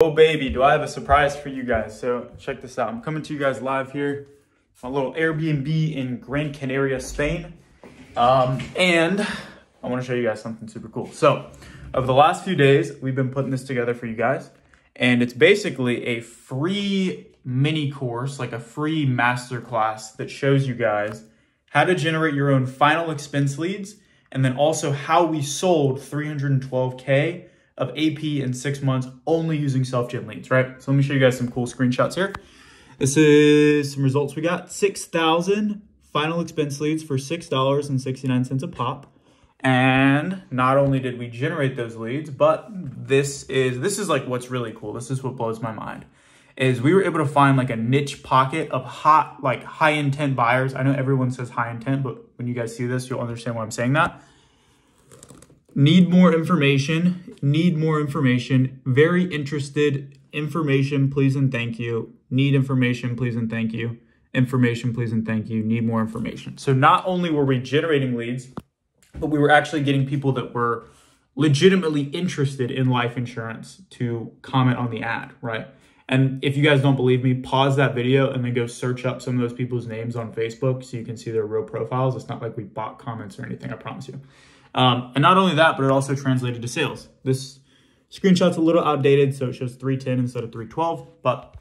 Oh baby, do I have a surprise for you guys. So check this out. I'm coming to you guys live here. My little Airbnb in Gran Canaria, Spain. Um, and I want to show you guys something super cool. So over the last few days, we've been putting this together for you guys. And it's basically a free mini course, like a free master class that shows you guys how to generate your own final expense leads, and then also how we sold 312K of AP in six months only using self-gen leads, right? So let me show you guys some cool screenshots here. This is some results we got. 6,000 final expense leads for $6.69 a pop. And not only did we generate those leads, but this is this is like what's really cool. This is what blows my mind. Is we were able to find like a niche pocket of hot, like high intent buyers. I know everyone says high intent, but when you guys see this, you'll understand why I'm saying that. Need more information, need more information, very interested, information, please and thank you. Need information, please and thank you. Information, please and thank you. Need more information. So not only were we generating leads, but we were actually getting people that were legitimately interested in life insurance to comment on the ad, right? And if you guys don't believe me, pause that video and then go search up some of those people's names on Facebook so you can see their real profiles. It's not like we bought comments or anything, I promise you. Um, and not only that, but it also translated to sales. This screenshot's a little outdated, so it shows 310 instead of 312. But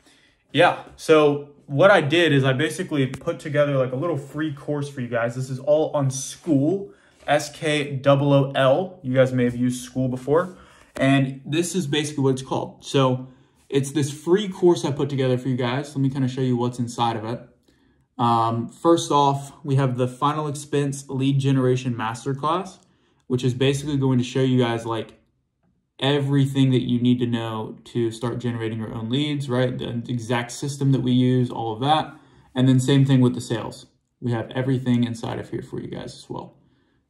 yeah, so what I did is I basically put together like a little free course for you guys. This is all on Skool, S-K-O-O-L. You guys may have used Skool before. And this is basically what it's called. So it's this free course I put together for you guys. Let me kind of show you what's inside of it. Um, first off, we have the final expense lead generation masterclass, which is basically going to show you guys like everything that you need to know to start generating your own leads, right? The exact system that we use, all of that. And then same thing with the sales. We have everything inside of here for you guys as well.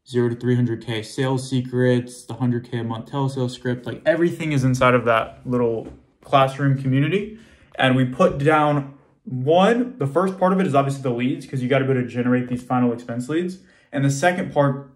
Zero to 300K sales secrets, the 100K a month telesales script, like everything is inside of that little classroom community. And we put down one, the first part of it is obviously the leads because you got to be able to generate these final expense leads. And the second part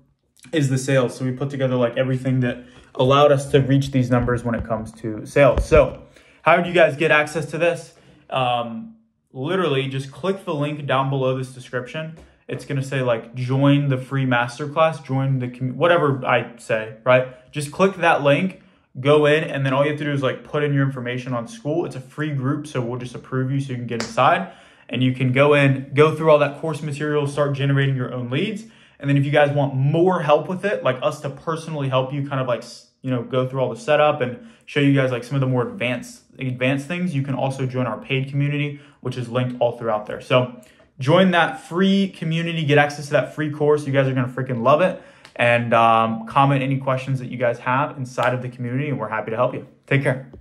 is the sales. So we put together like everything that allowed us to reach these numbers when it comes to sales. So how do you guys get access to this? Um, literally just click the link down below this description. It's going to say like join the free masterclass, join the, whatever I say, right? Just click that link go in and then all you have to do is like put in your information on Skool. It's a free group, so we'll just approve you so you can get inside and you can go in, go through all that course material, start generating your own leads. And then if you guys want more help with it, like us to personally help you kind of like, you know, go through all the setup and show you guys like some of the more advanced advanced things, you can also join our paid community, which is linked all throughout there. So join that free community, get access to that free course. You guys are going to freaking love it and um, comment any questions that you guys have inside of the community, and we're happy to help you. Take care.